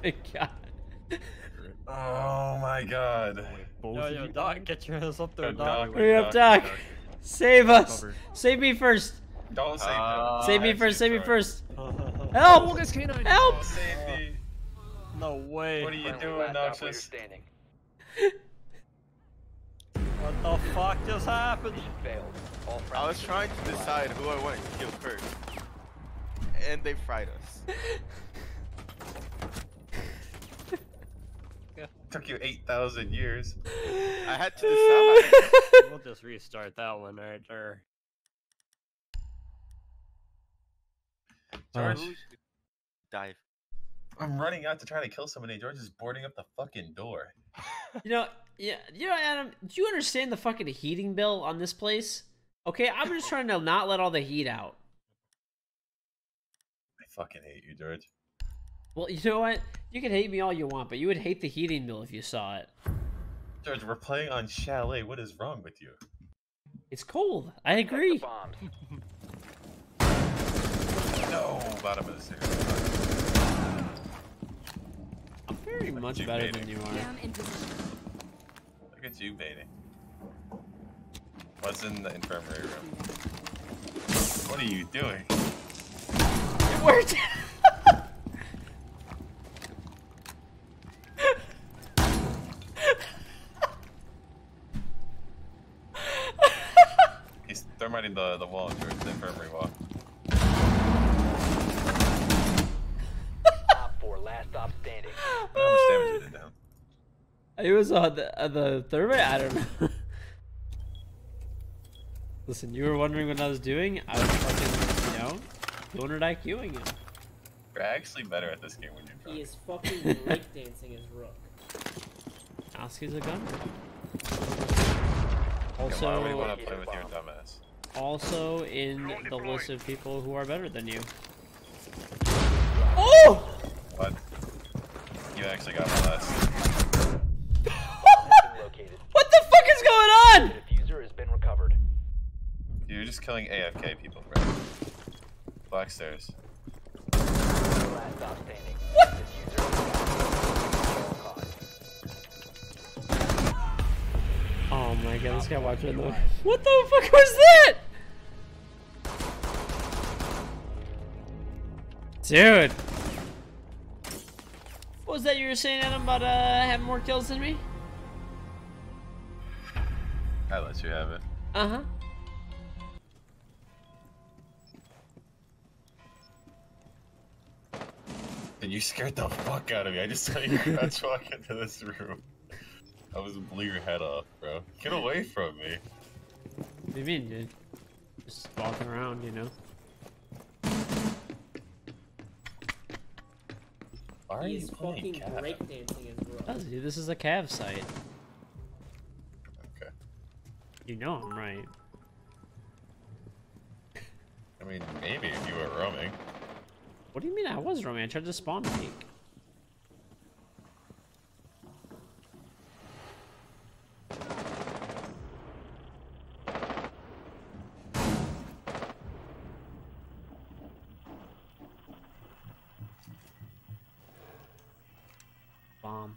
my god. Oh my god. Both Yo, yo. Doc, get your ass up there, Doc. dog. Hurry up, Doc, Doc. Doc. Save us. Save me first. Don't save Uh. Save me first. Save me first. Help! this canine. Help! Don't save me. No way. What are you doing, last operator Noxus? What the fuck just happened? Mission failed. I was trying to decide who I wanted to kill first. And they fried us. Took you 8,000 years. I had to decide. We'll just restart that one right there. George, oh, Who- Dive. I'm running out to try to kill somebody. George is boarding up the fucking door. You know, yeah, you know, Adam. Do you understand the fucking heating bill on this place? Okay, I'm just trying to not let all the heat out. I fucking hate you, George. Well, you know what? You can hate me all you want, but you would hate the heating bill if you saw it. George, we're playing on Chalet. What is wrong with you? It's cold. I agree. bombs. No, bottom of the cigarette. I'm very much better baiting. than you are. Down in position. Look at you baiting. What's in the infirmary room? What are you doing? It worked. He's the, the wall, George, the infirmary wall. Op 4, last stop standing. How much damage did it down? It was on the, uh, the third way. I don't know. Listen, you were wondering what I was doing. I was fucking, you know, doing it IQing him. You're actually better at this game when you're drunk. He is fucking breakdancing his rook. Ask is a gun. Yeah, why would you Also, want to play with your dumbass? Also in the list of people who are better than you. Oh! What? You actually got molested. Has. What the fuck is going on? The diffuser has been recovered. You're just killing AFK people, bro. Black stairs. Last stop standing. What? Diffuser is down. All costs. Oh my god, this guy watching the. What the fuck was that? Dude. What was that you were saying, Adam, about uh, having more kills than me? I let you have it. Uh huh. And you scared the fuck out of me. I just saw you crouch walk into this room. I was blew your head off, bro. Get away from me. What do you mean, dude? Just walking around, you know? Why are you playing cat? breakdancing his rook. Does dude? This is a Cav site. Okay. You know I'm right. I mean, maybe if you were roaming. What do you mean I was roaming? I tried to spawn peek. Bomb.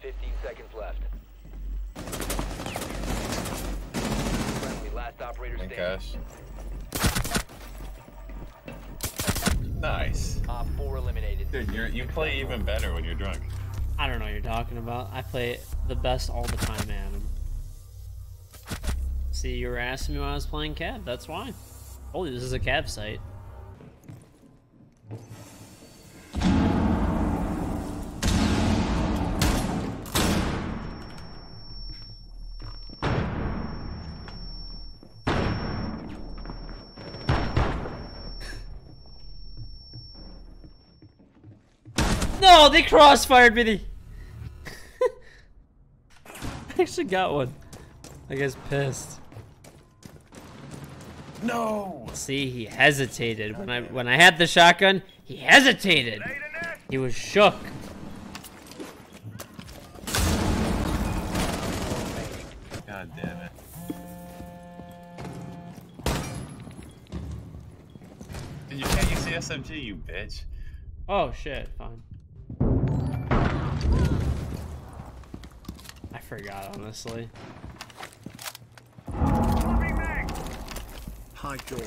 Fifteen seconds left. Friendly last operator And standing. cash. Nice. Op 4 eliminated. Dude, you're, you play even better when you're drunk. I don't know what you're talking about. I play the best all the time, Adam. See, you were asking me when I was playing Cav. That's why. Holy, this is a Cav site. No, they crossfired me. I actually got one. I guess pissed. No. See, he hesitated when I when I had the shotgun. He hesitated. He was shook. God damn it. You can't use the SMG, you bitch. Oh shit, fine. I forgot, honestly. Hi George.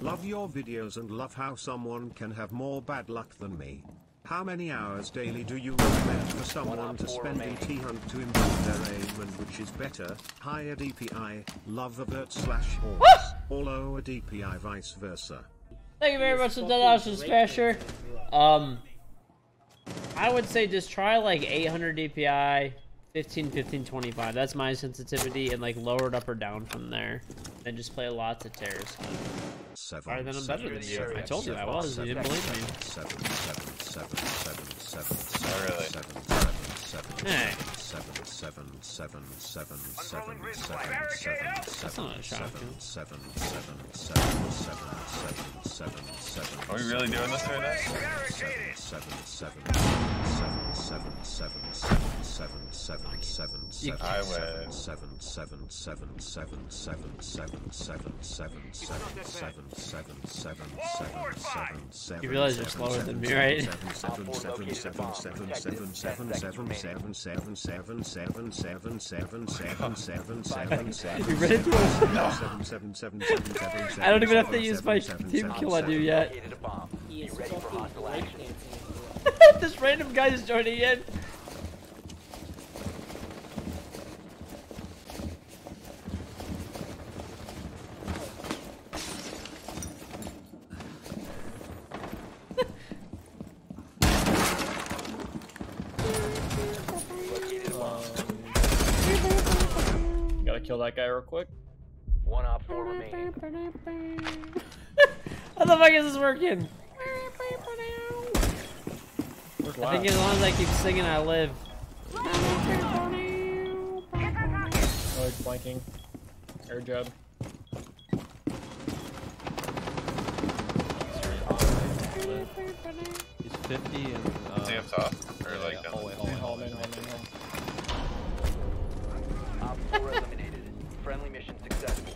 Love your videos and love how someone can have more bad luck than me. How many hours daily do you recommend for someone to spend BT hunt to improve their aim and which is better, higher DPI, love avert slash horse, or lower DPI vice versa? Thank you very much for the dollars, Smasher. Um, I would say just try like 800 DPI, 15, 15, 25. That's my sensitivity, and like lower it up or down from there. Then just play lots of terrors. Seven, Alright, then I'm better than you. I told you I was. You didn't believe me. Seven, seven, seven, seven, seven, really. seven, seven, seven, Hey. seven, seven, seven, seven, seven, Unrolling seven, Ridgeway. seven, That's not a shotgun. seven, seven, seven, seven, seven, seven, seven, Are we really doing this right now? seven, seven, seven, seven, seven, seven, seven, seven, seven, seven, seven, I seven, win. seven, seven, seven, seven, seven, seven, seven, seven, seven, seven, seven, seven, seven, seven, seven. You realize you're slower than me, right? Seven, seven, seven, seven, seven, seven, seven, seven, seven, seven, seven, seven, seven, seven, seven, seven, seven, seven. You ready to? Seven, seven, seven, seven, seven, seven, I don't even have to seven, use seven, my seven, team seven, kill on you seven. yet. Located a bomb. Be ready for hostile action. this random guy is joining in. Located a bomb. Gotta kill that guy real quick. One op four remaining. How the fuck is this working? Where's I think as long as I keep singing, I live. Oh, he's flanking. Air jab. He's 50 and uh, Is he up top? Or like yeah, down hallway, the- hallway, Main hall, hallway. main hall, main hall. Op four eliminated. Friendly mission successful.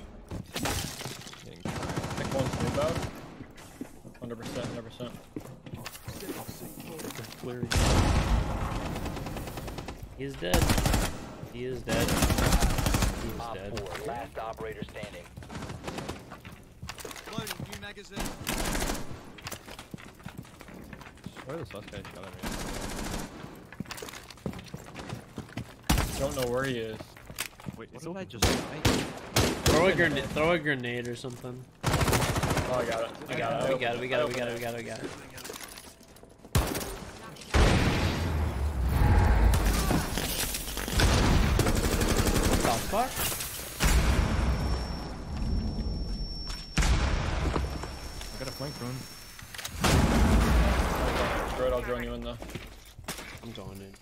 Getting tracked. I think one's move out. 100%, 100%. Clear. He's dead. He is dead. He is Op dead. four, last operator standing. Where the sus guy shot at me? Don't know where he is. Wait, isn't that just right? Throw a grenade. Throw a grenade or something. Oh, I got it. I got it. We got it. We got it. We got it. We got it. We got it. Fuck? I got a flank run. Destroy it, I'll join you in though. I'm going in.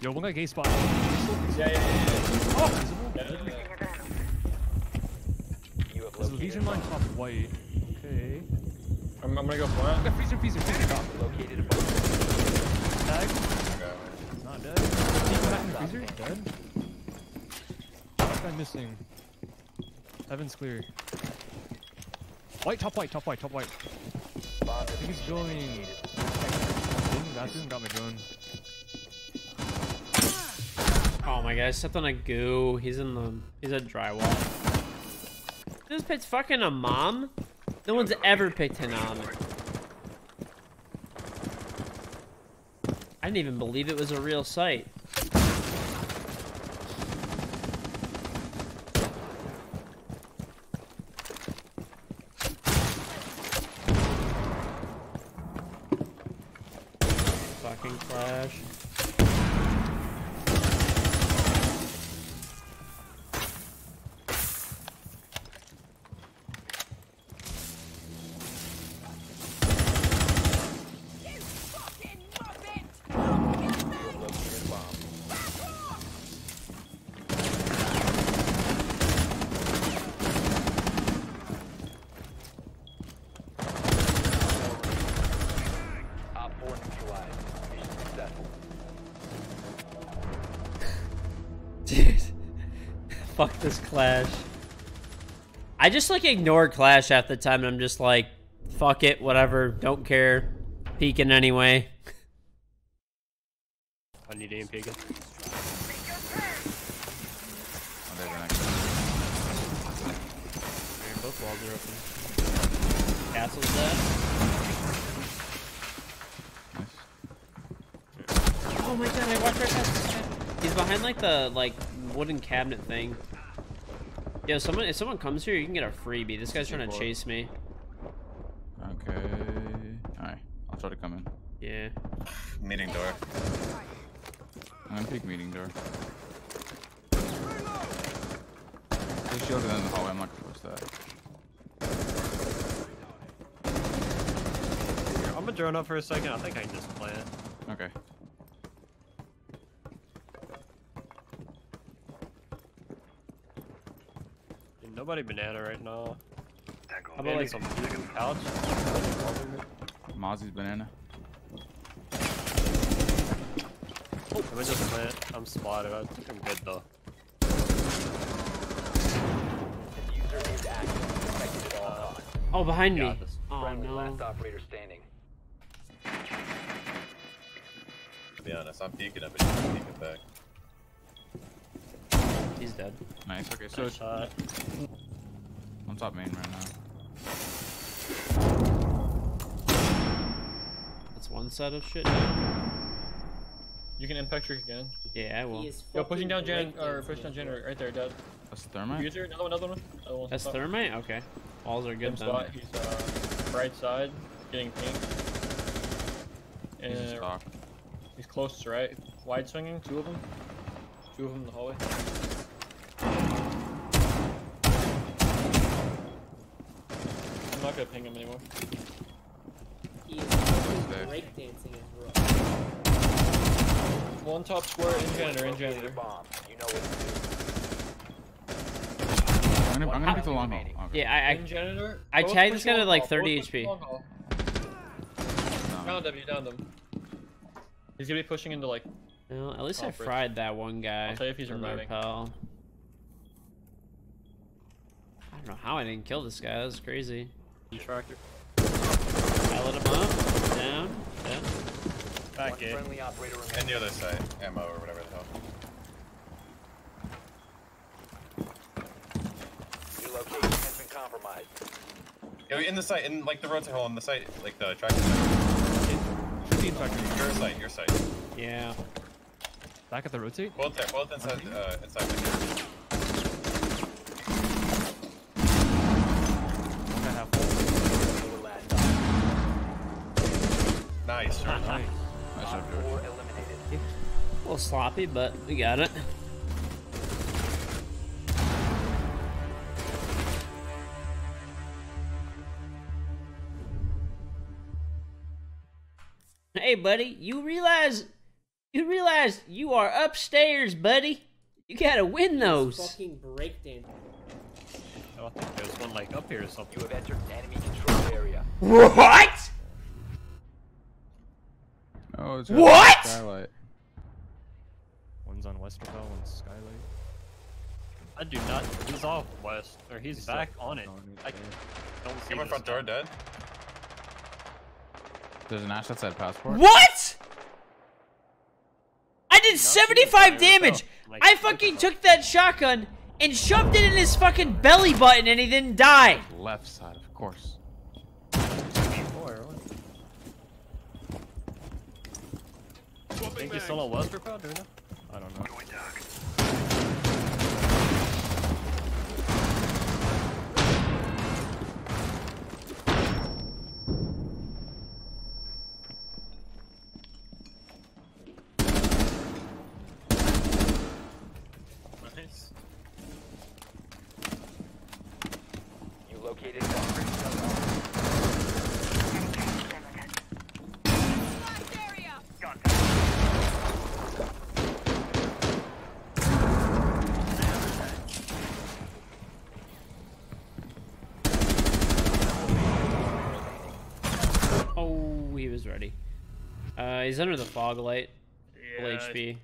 Yo, one guy gay spot. Yeah, yeah, yeah. yeah. Oh! yeah, yeah, yeah. You have There's a located Legion line top white. Okay. I'm, I'm gonna go I flank. got freezer, freezer, freezer top. Located a bomb. Tag. He's not dead. He's back in the freezer. Dead. That guy missing. Heaven's clear. White, top white, top white, top white. I think he's going. In bathroom, got my drone. Oh my god, I stepped on a goo. He's in the. He's at drywall. This picked fucking a mom? No one's ever picked Hanam. I didn't even believe it was a real site. Fuck this clash. I just like ignore Clash half the time, and I'm just like, fuck it, whatever, don't care, peeking anyway. I need aim peeking. Oh, they have an exit. Both walls are open. Castle's dead. Nice. Oh my god, I watched right past this guy. He's behind like the like wooden cabinet thing. Yo, someone if someone comes here, you can get a freebie. This guy's trying to chase me. Okay. Alright. I'll try to come in. Yeah. Meeting door. I'm gonna peek meeting door. They shielded in the hallway. I'm not gonna push that. I'm gonna drone up for a second. I think I can just play it. Okay. Dude, nobody banana right now. How about like some couch. Mozzie's banana. Let me just play it. I'm spotted. I think I'm good though. Diffuser is active. Protected at all costs. Oh behind me. This. Oh no. last operator standing. To be honest, I'm peeking him, but he's not peeking back. He's dead. Nice. Okay, so Nice shot. on top main right now. That's one set of shit. You can impact trick again. Yeah, I will. Yo, pushing down Jan or pushing down Jan right there, dead. That's thermite. User, another one, another one. Another one. That's Spot. thermite? Okay. Walls are good spot. then. He's uh, right side, getting pink. He's in And stock. he's close to right. Wide swinging, two of them. Two of them in the hallway. Gonna ping him anymore. He is breakdancing as well. One top square, in janitor, in janitor. bomb. You know what I'm to do. gonna, I'm gonna pick the long haul. remaining. Okay. Yeah, I, in janitor. I Both tagged this guy to, like, 30 HP. long hall. No. Downed him, you downed him. He's gonna be pushing into like. well, at least I Conference. fried that one guy. I'll tell you if he's from reviving. rappel. I don't know how I didn't kill this guy. That was crazy. Tractor. I lit him up. Down. Dead. Back One A. And the other side, ammo or whatever the hell. Your location has been compromised. Yo, in the site, in like the rotate hole in the site, like the tractor site. Team factory. Your site, your site. Yeah. Back at the rotate. Both there, both inside, uh, inside the I have Your last op. Nice, sure. Nice. Nice job, George. A little sloppy, but we got it. Hey, buddy, you realize you realize you are upstairs, buddy. You gotta win those. Fucking breakdancing. Oh, I think there's one like up here or something. You have entered enemy controlled area. What? Oh, it's What? Skylight. One's on Westerville, one's Skylight. I do not. He's off west, or he's, back on it. I don't see Get my front door dead. There's an Ash outside passport. What? I did 75 damage. like, I fucking microphone. took that shotgun and shoved it in his fucking belly button and he didn't die. Left side, of course. Four, what? I think he's still on Westerville, do we know? I don't know. Nice. You located bomb. Oh, ready. Uh, he's under the fog light. Full Yeah, HP.